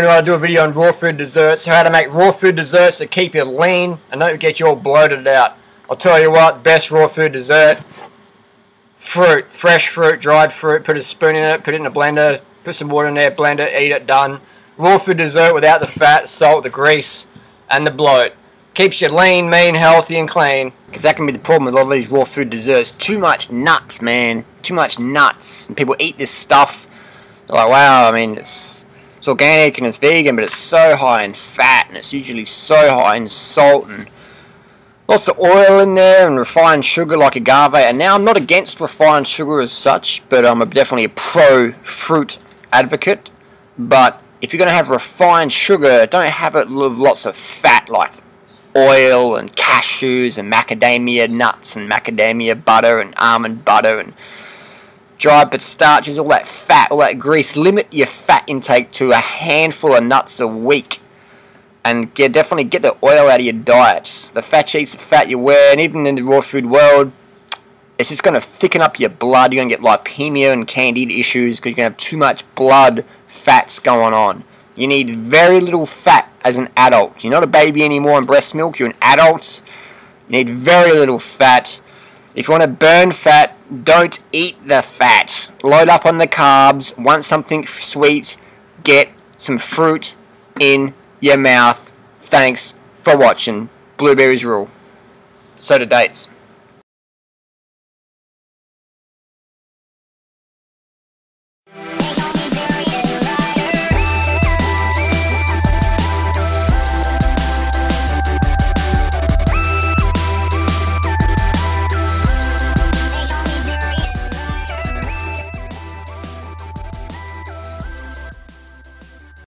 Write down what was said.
afternoon. I do a video on raw food desserts, how to make raw food desserts that keep you lean and don't get you all bloated out. I'll tell you what, best raw food dessert, fruit, fresh fruit, dried fruit, put a spoon in it, put it in a blender, put some water in there, blend it, eat it, done. Raw food dessert without the fat, salt, the grease, and the bloat. Keeps you lean, mean, healthy, and clean. Because that can be the problem with a lot of these raw food desserts. Too much nuts, man. Too much nuts. And people eat this stuff. They're like, wow, I mean, it's, it's organic and it's vegan, but it's so high in fat, and it's usually so high in salt, and lots of oil in there, and refined sugar like agave. And now I'm not against refined sugar as such, but I'm definitely a pro-fruit advocate. But if you're going to have refined sugar, don't have it with lots of fat like oil and cashews and macadamia nuts and macadamia butter and almond butter and dried but starches, all that fat, all that grease. Limit your fat intake to a handful of nuts a week. And get, definitely get the oil out of your diet. The fat sheets of fat you wear, and even in the raw food world, it's just going to thicken up your blood. You're going to get lipemia and candida issues because you're going to have too much blood fats going on. You need very little fat as an adult. You're not a baby anymore in breast milk, you're an adult. You need very little fat. If you want to burn fat, don't eat the fat. Load up on the carbs. Want something sweet, get some fruit in your mouth. Thanks for watching. Blueberries rule. So to dates.